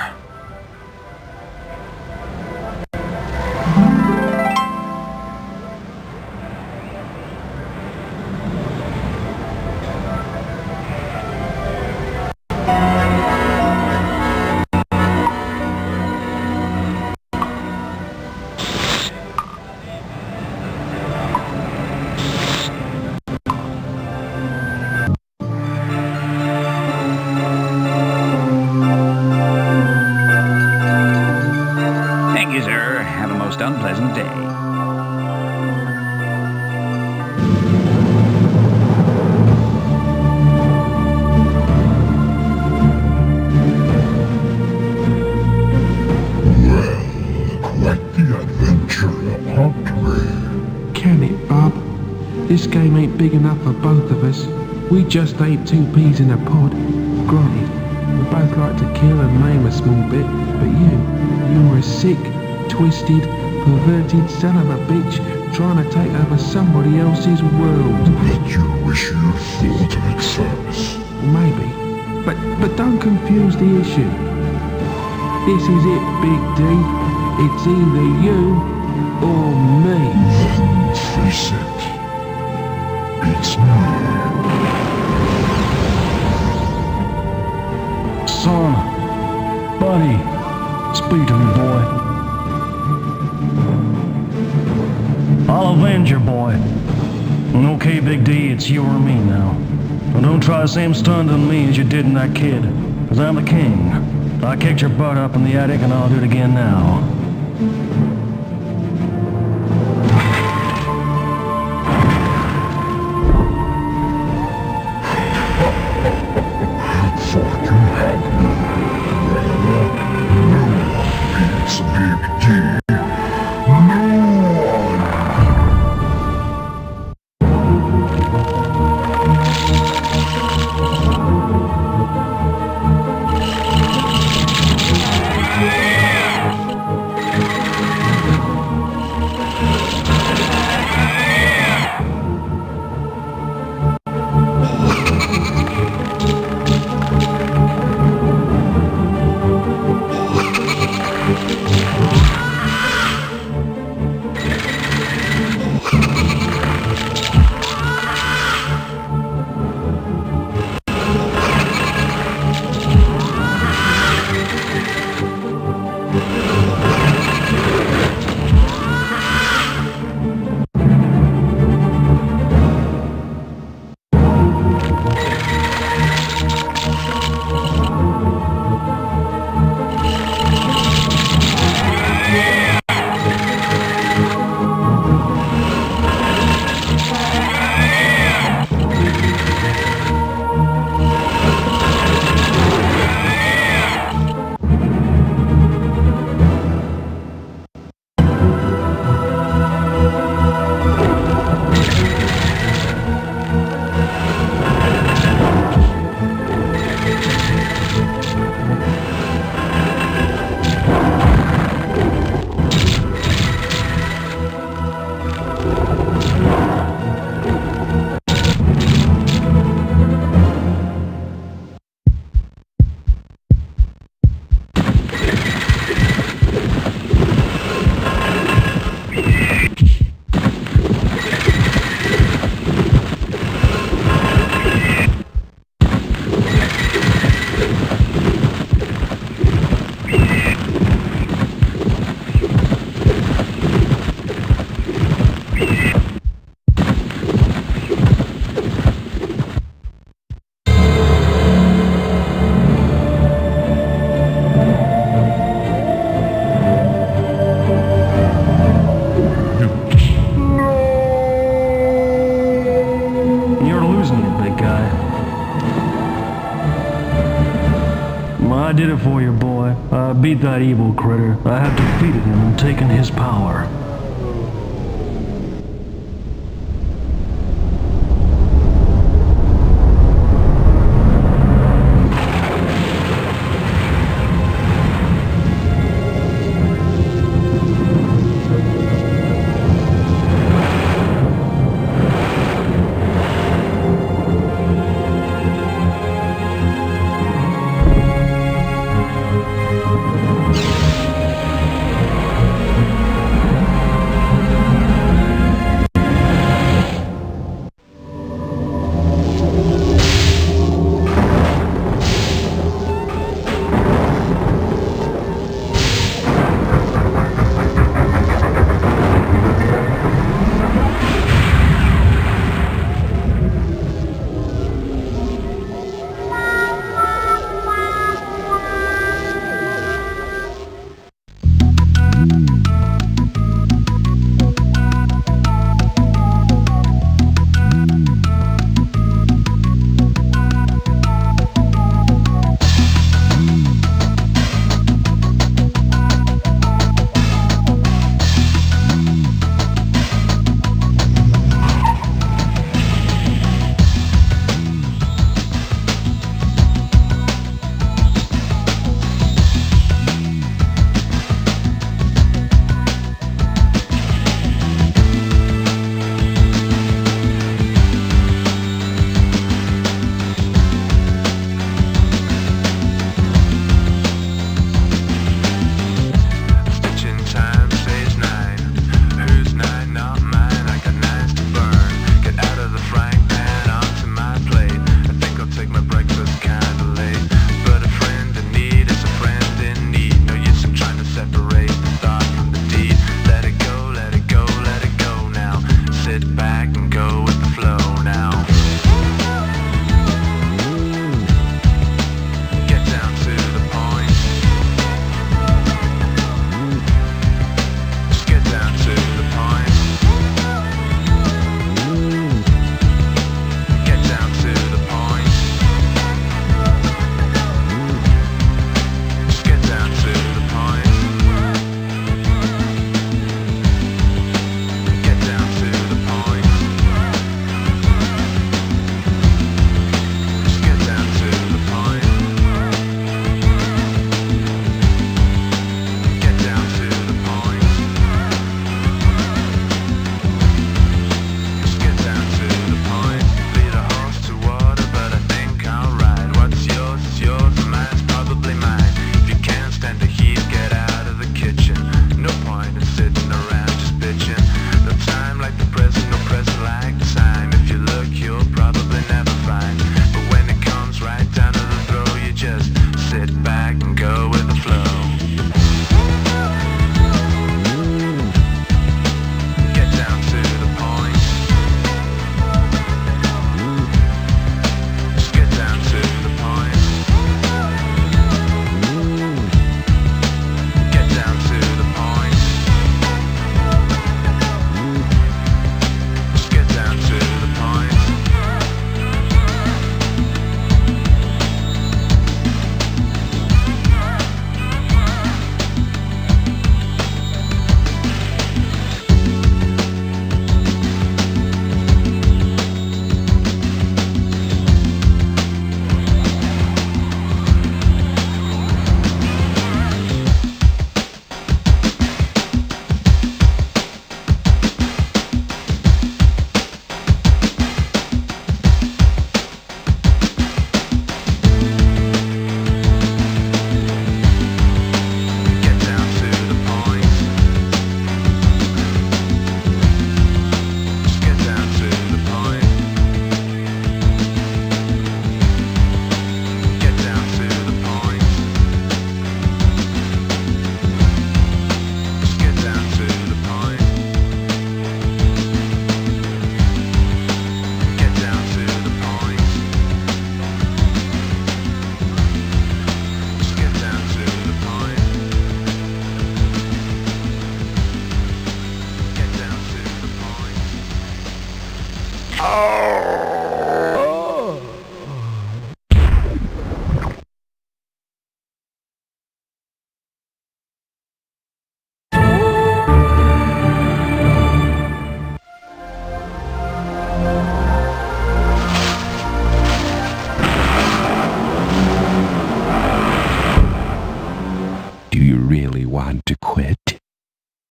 It, Bob? This game ain't big enough for both of us. We just ain't two peas in a pod. Granted, we both like to kill and maim a small bit, but you, you're a sick, twisted, perverted son of a bitch trying to take over somebody else's world. Bet you wish you'd thought it first. Maybe. But but don't confuse the issue. This is it, Big D. It's either you or me. Then face it. It's me. You or me now. But don't try the same stunt on me as you did in that kid. Cause I'm the king. I kicked your butt up in the attic and I'll do it again now. Beat that evil critter. I have defeated him and taken his power.